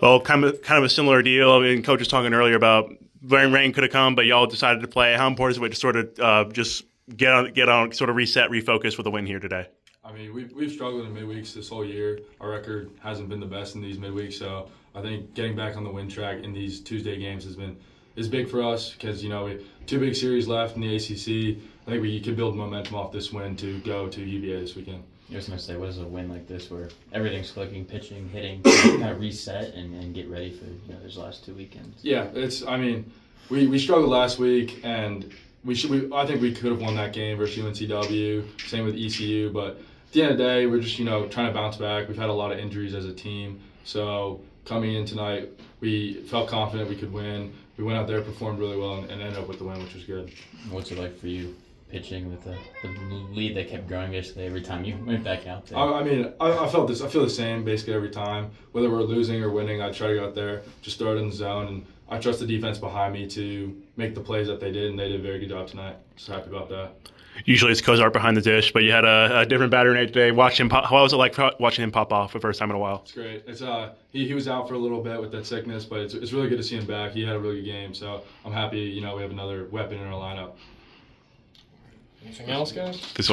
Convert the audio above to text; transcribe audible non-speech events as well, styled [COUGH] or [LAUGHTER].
Well, kind of kind of a similar deal. I mean, coach was talking earlier about rain, rain could have come, but y'all decided to play. How important is it to sort of uh, just get on, get on, sort of reset, refocus with a win here today? I mean, we've, we've struggled in midweeks this whole year. Our record hasn't been the best in these midweeks, so I think getting back on the win track in these Tuesday games has been is big for us because you know we two big series left in the ACC. I think we could build momentum off this win to go to UVA this weekend. I was gonna say, what is a win like this where everything's clicking, pitching, hitting, [COUGHS] kind of reset and, and get ready for you know those last two weekends? Yeah, it's. I mean, we, we struggled last week, and we should. We, I think we could have won that game versus UNCW. Same with ECU, but the end of the day, we're just you know trying to bounce back. We've had a lot of injuries as a team, so coming in tonight, we felt confident we could win. We went out there, performed really well, and, and ended up with the win, which was good. What's it like for you? Pitching with the, the lead that kept growing basically every time you went back out there. I, I mean, I, I, felt this. I feel the same basically every time. Whether we're losing or winning, I try to go out there, just throw it in the zone, and I trust the defense behind me to make the plays that they did, and they did a very good job tonight. Just happy about that. Usually it's Cozart behind the dish, but you had a, a different batter in night today. Watch him. Pop, how was it like watching him pop off for the first time in a while? It's great. It's uh he, he was out for a little bit with that sickness, but it's, it's really good to see him back. He had a really good game, so I'm happy. You know, we have another weapon in our lineup. Anything else, guys? This